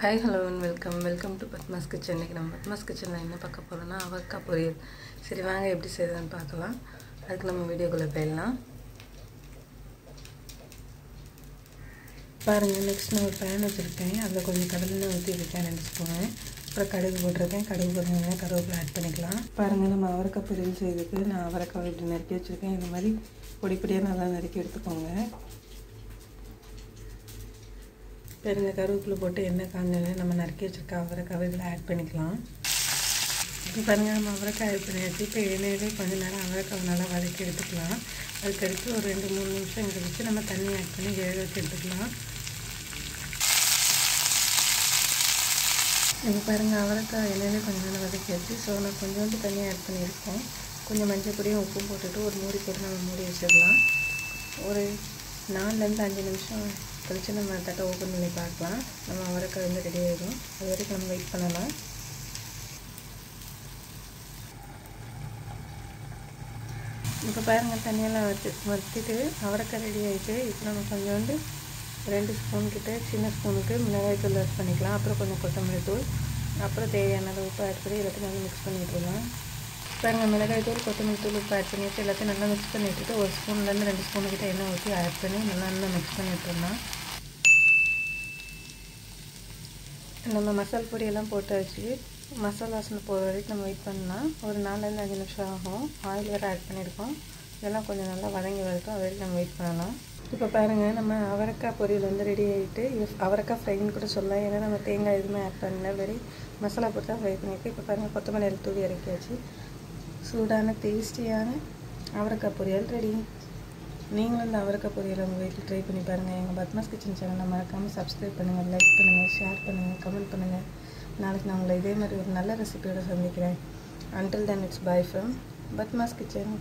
Hi hello and welcome welcome to Padma's kitchen இன்னைக்கு நம்ம பத்மாஸ் கிச்சனில் என்ன பார்க்க போகிறோம்னா அவக்காய் பொரியல். சரி வாங்க எப்படி செய்யுதுன்னு பார்க்கலாம். அதுக்கு நம்ம வீடியோக்குள்ளே போயிடலாம். பாருங்கள் நெக்ஸ்ட் நான் ஒரு பேன் வச்சுருக்கேன். அதில் கொஞ்சம் கடலெண்ணெய் ஊற்றிருக்கேன் ரெண்டு ஸ்பூனு அப்புறம் கடுகு போட்டிருக்கேன். கடுகு போட்டிருந்தா கருவேப்பிலை ஆட் பண்ணிக்கலாம். பாருங்கள் நம்ம அவரைக்காய் பொரியல் செய்யறதுக்கு நான் அவரைக்காய் இப்படி நறுக்கி வச்சுருக்கேன். இந்த மாதிரி பொடி பொடியாக நல்லா நறுக்கி எடுத்துக்கோங்க. பெருங்க கருவேப்பிலை போட்டு என்ன காஞ்சோடனே நம்ம நறுக்கி வச்சுருக்க அவரைக்காவை இதில் ஆட் பண்ணிக்கலாம். இப்போ பாருங்கள் நம்ம அவரைக்காய் ஆட் பண்ணியாச்சு. இப்போ எண்ணெயிலே கொஞ்சம் நேரம் அவரைக்காய் நல்லா வதக்கி எடுத்துக்கலாம். அதுக்கடுத்து ஒரு ரெண்டு மூணு நிமிஷம் கழிச்சு நம்ம தண்ணி ஆட் பண்ணி வேக வச்சு எடுத்துக்கலாம். இப்போ பாருங்கள் அவரைக்காய் எண்ணெயிலே கொஞ்சம் நேரம் வதக்கியாச்சு. ஸோ நான் கொஞ்சோண்டு தண்ணி ஆட் பண்ணியிருக்கோம் கொஞ்சம் மஞ்சள் பொடியும் உப்பும் போட்டுட்டு ஒரு மூடி போட்டு நம்ம மூடி வச்சிடலாம். ஒரு நாலுலேருந்து அஞ்சு நிமிஷம் கழிச்சு நம்ம தட்டை ஓப்பன் பண்ணி பார்க்கலாம். நம்ம அவரைக்காய் வந்து ரெடி ஆகிடும் அது வரைக்கும் நம்ம வெயிட் பண்ணலாம். இப்போ பாருங்கள் தண்ணியெல்லாம் வச்சு வச்சுட்டு அவரைக்காய் ரெடி ஆகிட்டு இப்போ நம்ம கொஞ்சோண்டு ரெண்டு ஸ்பூன் கிட்ட சின்ன ஸ்பூனுக்கு மிளகாய் தூள் ஆட் பண்ணிக்கலாம். அப்புறம் கொஞ்சம் கொத்தமல்லி தூள். அப்புறம் தேவையான அளவு உப்பு ஆட் பண்ணி எல்லாத்தையும் நல்லா மிக்ஸ் பண்ணி பாருங்கள் மிளகாய் தூள் கொத்தமல்லி தூள் உப்பு ஆட் பண்ணிவிட்டு எல்லாத்தையும் நல்லா மிக்ஸ் பண்ணிவிட்டு ஒரு ஸ்பூன்லேருந்து ரெண்டு ஸ்பூனுக்கிட்ட எண்ணெய் ஊற்றி ஆட் பண்ணி நல்லா நல்லா மிக்ஸ் பண்ணி நம்ம மசால் பொடியெல்லாம் போட்டாச்சு. மசாலா வாசனை போகிற வரைக்கும் நம்ம வெயிட் பண்ணலாம் ஒரு நாலுலேருந்து அஞ்சு நிமிஷம் ஆகும். ஆயில் வேறு ஆட் பண்ணியிருக்கோம். இதெல்லாம் கொஞ்சம் நல்லா வதங்கி வரட்டும். அது வரைக்கும் நம்ம வெயிட் பண்ணலாம். இப்போ பாருங்கள் நம்ம அவரைக்காய் பொரியல் வந்து ரெடி ஆகிட்டு அவரைக்காய் ஃப்ரைன்னு கூட சொல்லலாம். ஏன்னா நம்ம தேங்காய் எதுவுமே ஆட் பண்ணல. வெறி மசாலா போட்டு தான் ஃப்ரை பண்ணியிருக்கோம். இப்போ பாருங்கள் கொத்தமல்லி தூவி இறக்கியாச்சு. சூடான டேஸ்டியான அவரைக்காய் பொரியல் ரெடி நீங்களும் இந்த அவரக்காய் பொரியலை உங்கள் வீட்டில் ட்ரை பண்ணி பாருங்கள் எங்கள் பத்மாஸ் கிச்சன் சேனலை மறக்காமல் சப்ஸ்கிரைப் பண்ணுங்கள் லைக் பண்ணுங்கள் ஷேர் பண்ணுங்கள் கமெண்ட் பண்ணுங்கள் நாளைக்கு நான் உங்களை இதே மாதிரி ஒரு நல்ல ரெசிபியோடு சந்திக்கிறேன். Until then it's bye from Padma's kitchen.